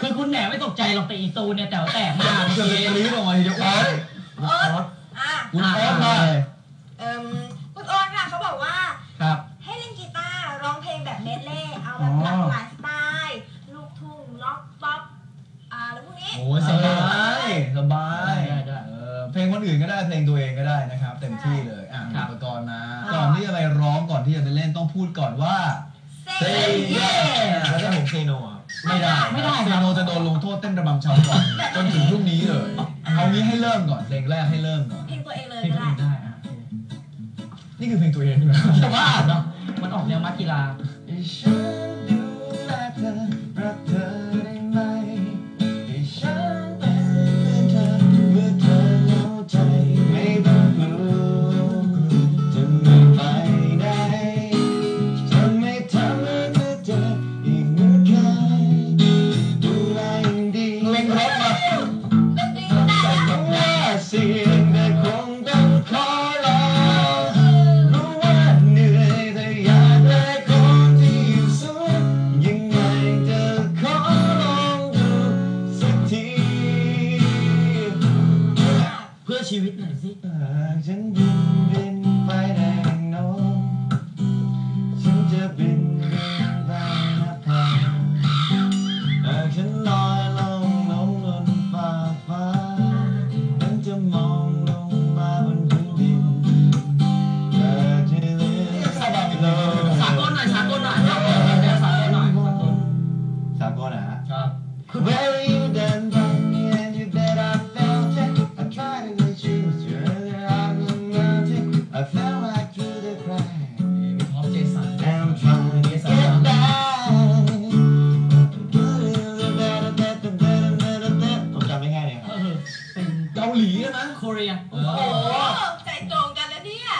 คือคุณแหนไม่ตกใจหรอกแต่อีตูนเนี่ยแต่วแตกมากเกืเมื่ออบกี้จะกรี๊ดออกมาทีเดียวโอ๊ยเอิร์ธอะคุณโอ๊ตมาเอิ่มคุณโอ๊ตค่ะเขาบอกว่า ครับ ให้เล่นกีตาร์ร้องเพลงแบบเมดเล่เอาแบบหลากหลายสไตล์ลูกทุ่งล็อกป๊อปอ่าแล้วพวกนี้โอ้ยสบายสบายเออเพลงคนอื่นก็ได้เพลงตัวเองก็ได้นะครับ เต็มที่เลยอะอุปกรณ์มาก่อนที่จะไปร้องก่อนที่จะไปเล่นต้องพูดก่อนว่า Say yes แล้วถ้าผมเซโนอะ ไม่ได้ไม่ได้เซครับโนจะโดนลงโทษเต้นระบำชาวก่อนจนถึงพรุ่งนี้เลยเอางี้ให้เริ่มก่อนเพลงแรกให้เริ่มก่อนเพลงตัวเองเลยเพลงก็อื่นได้ได้อะนี่คือเพลงตัวเองใช่ไหมแต่ว่าเนาะมันออกแนวมักกีฬา วิตหน่อยสิฉันบินบินไปแดงโน้ฉันจะบิน Korea. Oh, oh. oh. oh. ใจตรงกันแล้วเนี่ย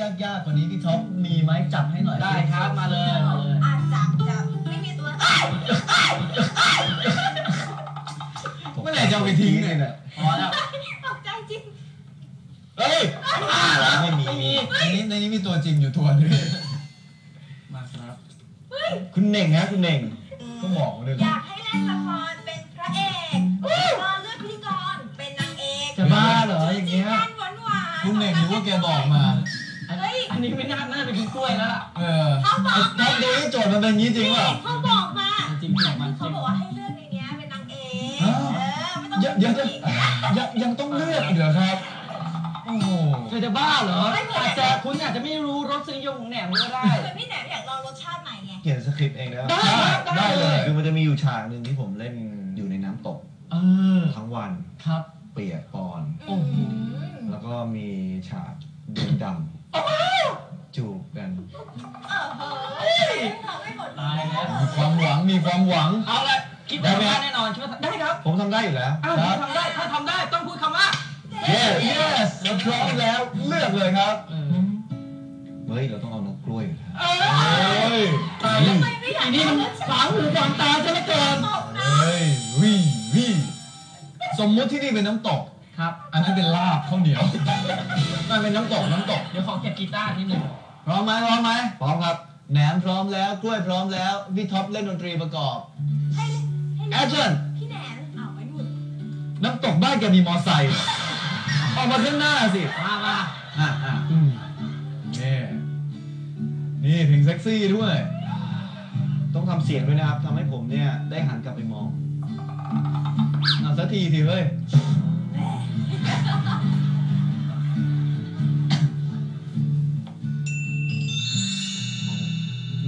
ยากได้ยากๆกว่านี้พี่ท็อปมีไหมจับให้หน่อยได้ครับมาเลยมาเลยอาจจะจะไม่มีตัวเมื่อไหร่จะเอาไปทิ้งเลยเนี่ยพอแล้วตกใจจริงเฮ้ยไม่มีไม่มีในนี้ในนี้มีตัวจริงอยู่ตัวหนึงมาครับคุณเน่งนะคุณเน่งก็บอกมาเลยอยากให้เล่นละครเป็นพระเอกแล้วก็เลือกพิธีกรเป็นนางเอกจะบ้าเหรออย่างเงี้ยจริงๆหวานหวานๆคุณเน่งหรือว่าแกบอกมา อันอันนี้ไม่น่าน่าจะเป็นคุณกล้วยแล้วล่ะเออเขาบอกไอ้ท็อปดูที่โจทย์มันเป็นอย่างนี้จริงนี่เปล่าเขาบอกมาจริงๆมันเขาบอกว่าให้เลือกในเนี้ยเป็นนางเอกอ้าวเออไม่ต้องยังยังจะยังยังต้องเลือกอีกเหรอครับ โอ้โหเธอจะบ้าเหรออาจจะคุณอาจจะไม่รู้รสนิยมของแหนมก็ได้เหมือนพี่แหนมอยากลองรสชาติใหม่ไงเขียนสคริปต์เองได้ปะได้ครับได้เลยคือมันจะมีอยู่ฉากหนึ่งที่ผมเล่นอยู่ในน้ำตกเออทั้งวันครับ เปียกปอนโอ้โหแล้วก็มีฉากดื่มดำ จูบกันเออเฮ้ยทำให้หมดตายแล้วมีความหวังมีความหวัง เอาละคิดว่าทำได้แน่นอนคิดว่าได้ครับผมทำได้อยู่แล้วอ้าวถ้าทำได้ถ้าทำได้ต้องพูดคำว่า yes yes เราพร้อมแล้วเลือกเลยครับเออเฮ้ย เราต้องเอานกกล้วยอยู่แล้วเอเฮ้อยตายแล้วทำไมไม่อยากอีนี่มันฝังหูฝังตาจะไม่เกินตกนะเฮ้ยวิวิสมมุติที่นี่เป็นน้ำตก ครับ อันนั้นเป็นลาบข้าวเหนียวมัน เป็นน้ำตกน้ำตกเดี๋ยวขอเก็บกีตาร์นิดหนึ่งพร้อมไหมพร้อมไหมพร้อมครับแหนมพร้อมแล้วกล้วยพร้อมแล้วพี่ท็อปเล่นดนตรีประกอบให้ให้ Action พี่แหนมเอาไปนู่นน้ำตกบ้านแกมีมอไซค์ออกมาข้างหน้าสิมามาอะอะอืมนี่นี่เพลงเซ็กซี่ด้วย ต้องทำเสียงด้วยนะครับทำให้ผมเนี่ยได้หันกลับไปมองอะสักทีสิเฮ้ย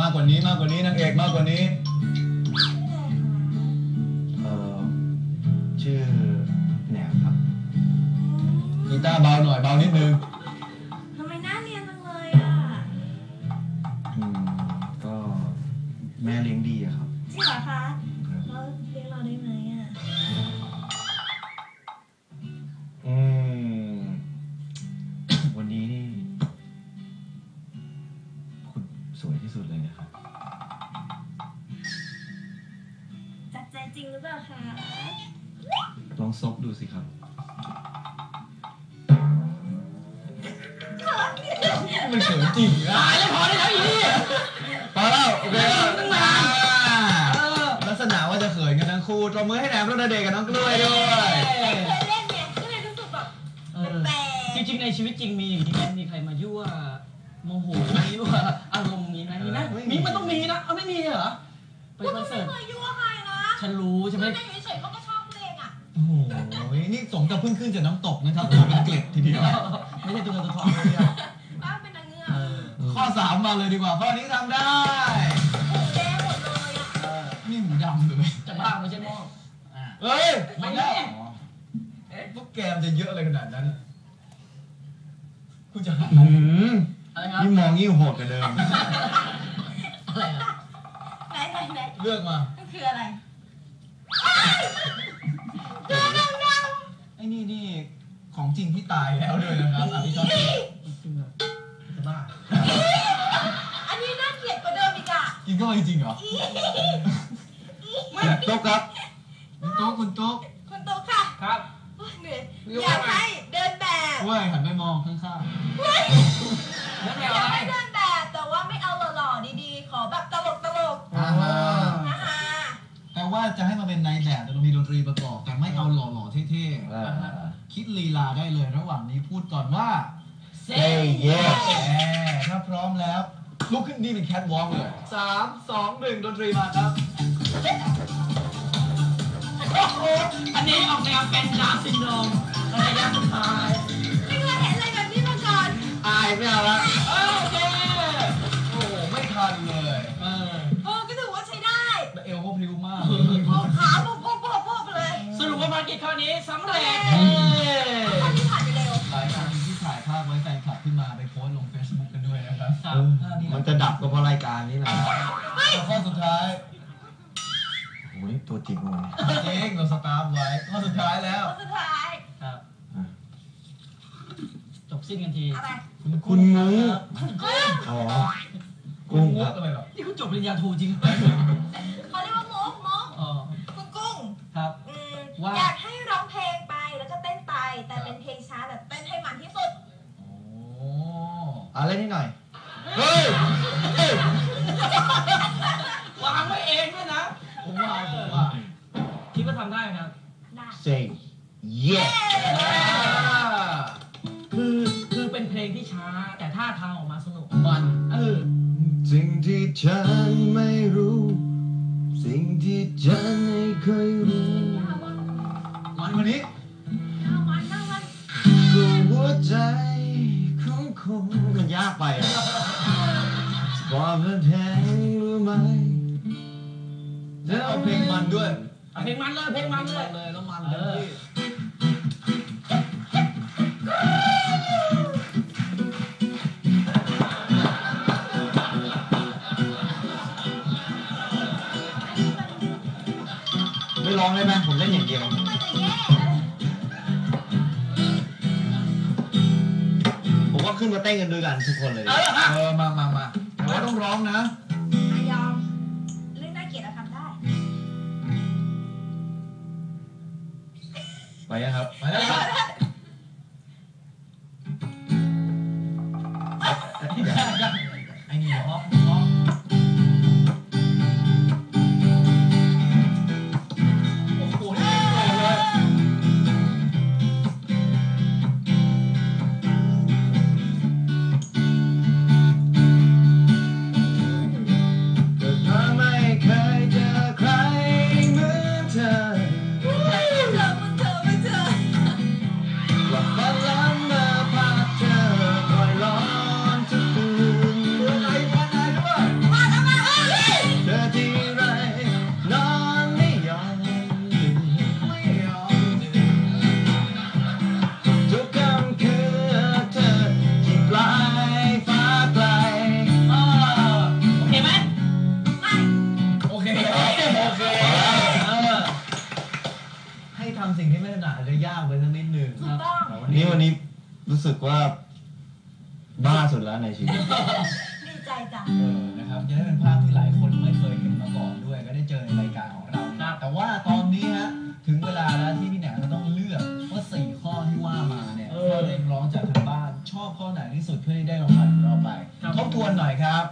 มากกว่านี้มากกว่านี้นางเอกมากกว่านี้เออชื่อแหนมครับกีตาร์เบาหน่อยเบานิดนึง สวยที่สุดเลยนะครับจัดใจจริงหรือเปล่าคะลองซบดูสิครับ มันเขินจริงอะตายแล้วพอได้แล้วอีนี่พอแล้วโอเคแล้วตั้งนานอ่าเออลักษณะว่าจะเขินกันทั้งคู่ตบมือให้แหนมรณเดชกับน้องกล้วยด้วยไม่เคยเล่นเนี่ยก็เลยรู้สึกแบบเออแปลกจริงๆในชีวิตจริงมีอย่างนี้ไหมมีใครมายั่วโมโหยั่ว อารมณ์นี้ไหมมีไหมมีมันต้องมีนะเอาไม่มีเหรอไปๆคอนเสิร์ตไม่เคยยั่วใครนะฉันรู้ใช่ไหมนั่งอยู่เฉยๆเขาก็ชอบเพลงอะโอ้โหนี่สมกับเพิ่งขึ้นจากน้ำตกนะครับตัวเป็นเกล็ดทีเดียว ไม่ใช่ตัวเงินตัวทองเลยอะป้าเป็นนางเงือกเออข้อสามมาเลยดีกว่าข้อนี้ทำได้ หูแดงหมดเลยอะเออนี่หมูดำเลยจะบ้าไม่ใช่หม้ออ่าเฮ้ยไม่ไม่ได้ได้เอ๊ะพวกแกมจะเยอะอะไรขนาดนั้น คุณจะหาอืม อะไรครับนี่มองยิ่งโหดกว่าเดิม อะไรอะไหนไหนไหนเลือกมา มันคืออะไรเดินดังดังไอ้นี่นี่ของจริงที่ตายแล้วด้วยนะครับอะพี่ชอบจริงเหรอจะบ้าอันนี้น่าเกลียดกว่าเดิมอีกอะกินเข้าไปจริงเหรอไม่โต๊ะครับคุณโต๊ะคุณโต๊ะคุณโตค่ะครับโอ๊ยเหนื่อยเรียกอว่ายากไงให้เดินแบบเว้ยหันไปมองข้างเฮ้ย แล้วแนอวยากอะไรให้เดินแบบแต่ว่าไม่เอาหล่อๆดีๆ ขอแบบตลกตลกๆอ่าฮะๆนะคะแต่ว่าจะให้มาเป็นนายแบบแต่เรามีดนตรีประกอบแต่ไม่เอาหล่อๆเท่อ่า ๆ คิดลีลาได้เลยระหว่างนี้พูดก่อนว่า Say yes แหมถ้าพร้อมแล้ว ลุกขึ้นนี่เป็นแคทวอล์กเลยสามสองหนึ่งดนตรีมาครับโอ้โหอันนี้ออกแนวเป็นดาวน์ซินโดรมอะไรยากสุดท้ายไม่เคย สุดท้ายโอ้ยตัวจริงเลยเองเราสตาร์ฟไว้ข้อสุดท้ายแล้ว คนสุดท้าย ครับ จบสิ้นกันทีอะไร คุณงูเอ้ยอ๋อกุ้กุ้งงมุคกรับอะไรหรอนี่คุณจบปริญญาโทจริงไหมเขาเรียกว่ามุกมุกอ๋อคุณกุ้งครับ อืมว่า อยากให้ร้องเพลงไปแล้วก็เต้นไป แต่เป็นเพลงช้าแบบเต้นให้มันที่สุด โอ้อะเล่นนิดหน่อย เฮ้ยเฮ้ยวางไว้เองด้วยนะ ผมว่าผมว่า คิดว่าทำได้ไหมครับ ได้ say yes คือคือเป็นเพลงที่ช้า แต่ท่าทางออกมาสนุกมันเออสิ่งที่ฉันไม่รู้ สิ่งที่ฉันไม่เคยรู้มันกว่านี้เอามันเอามันก็หัวใจของคนมันยากไปอะความรักแท้รู้ไหมแล้วเอาเพลงมันด้วย เอาเพลงมันเลยเพลงมันเลยเลยแล้วมันเต็มที่ไม่ร้องได้ไหมผมเล่นอย่างเดียวมันจะแย่ผมว่าขึ้นมาเต้นกันด้วยกันทุกคนเลย เออเออมามามาแต่ว่าต้องร้องนะ ไปยังครับไปแล้วครับไอ้นี่ฮอปฮ รู้สึกว่าบ้าสุดแล้วในชีวิต ดีใจจัง เออนะครับจะได้เป็นภาพที่หลายคนไม่เคยเห็นมาก่อนด้วย ก็ได้เจอในรายการของเราครับแต่ว่าตอนนี้ฮะถึงเวลาแล้วที่พี่แหนมจะต้องเลือกว่าสี่ข้อที่ว่ามาเนี่ยข้อเรียกร้องจากทางบ้าน ชอบข้อไหนที่สุดเพื่อที่ได้รางวัลของเราไป ครับ ทบทวนหน่อยครับ